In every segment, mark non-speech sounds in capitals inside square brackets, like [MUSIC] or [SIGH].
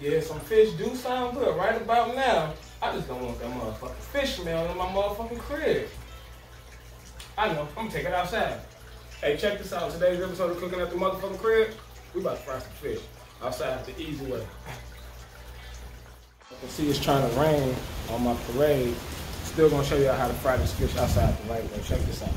Yeah, some fish do sound good. Right about now, I just don't want that motherfucking fish smell in my motherfucking crib. I know, I'm gonna take it outside. Hey, check this out. Today's episode of Cooking at the Motherfucking Crib, we about to fry some fish. Outside the easy way. You can see it's trying to rain on my parade. Still gonna show y'all how to fry this fish outside the right way. Check this out.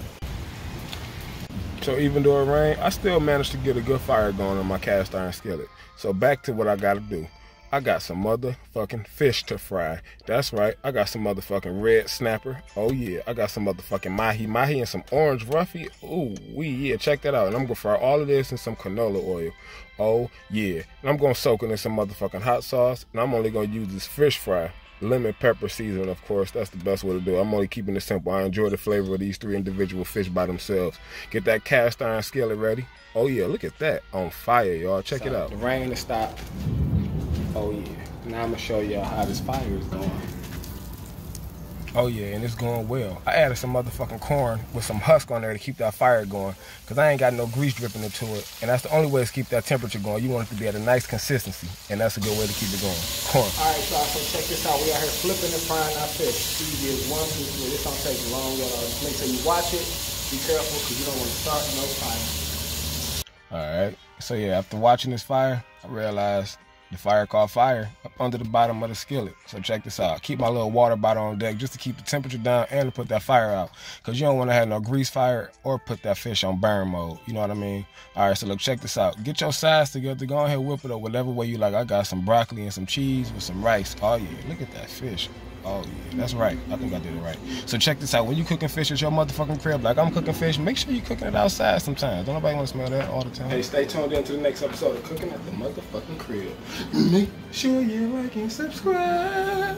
So even though it rained, I still managed to get a good fire going on my cast iron skillet. So back to what I gotta do. I got some motherfucking fish to fry. That's right, I got some motherfucking red snapper. Oh yeah, I got some motherfucking mahi mahi and some orange roughy. Ooh, we yeah, check that out. And I'm gonna fry all of this in some canola oil. Oh yeah, and I'm gonna soak it in some motherfucking hot sauce. And I'm only gonna use this fish fry lemon pepper seasoning, of course. That's the best way to do it. I'm only keeping it simple. I enjoy the flavor of these three individual fish by themselves. Get that cast iron skillet ready. Oh yeah, look at that. On fire, y'all. Check it out. The rain has stopped. Oh yeah. Now I'm gonna show y'all how this fire is going. Oh yeah, and it's going well. I added some motherfucking corn with some husk on there to keep that fire going. Cause I ain't got no grease dripping into it. And that's the only way to keep that temperature going. You want it to be at a nice consistency. And that's a good way to keep it going. Corn. Alright, y'all, so check this out. We out here flipping and frying our fish. See, is one piece This don't take long, y'all. Just make sure you watch it. Be careful, cause you don't want to start no fire. Alright. So yeah, after watching this fire, I realized the fire caught fire up under the bottom of the skillet. So check this out. Keep my little water bottle on deck just to keep the temperature down and to put that fire out. Cause you don't want to have no grease fire or put that fish on burn mode. You know what I mean? All right, so look, check this out. Get your sides together. Go ahead, whip it up whatever way you like. I got some broccoli and some cheese with some rice. Oh yeah, look at that fish. Oh yeah, that's right. I think I did it right. So check this out. When you cooking fish at your motherfucking crib, like I'm cooking fish, make sure you cooking it outside sometimes. Don't nobody want to smell that all the time. Hey, stay tuned in to the next episode of Cooking at the Motherfucking Crib. [CLEARS THROAT] Make sure you like and subscribe.